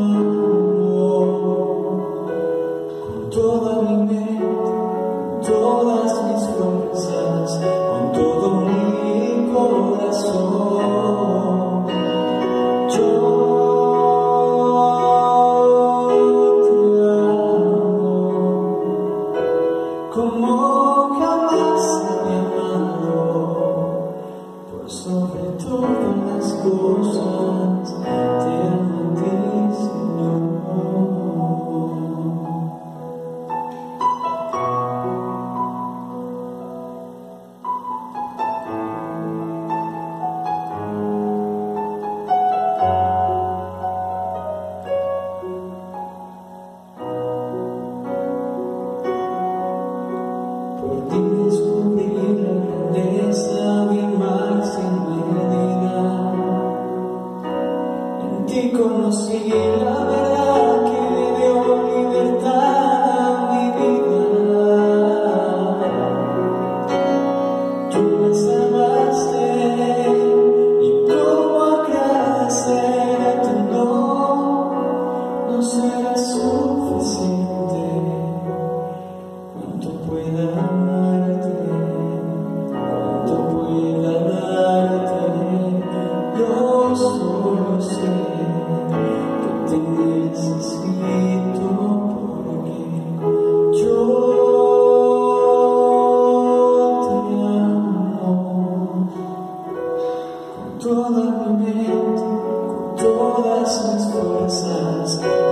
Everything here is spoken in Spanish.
Con toda mi mente, con todas mis cosas, con todo mi corazón, yo te amo. Como cantas a mi amado, pues sobre todas las cosas me entiendo. ti conocí la verdad. blossoms for us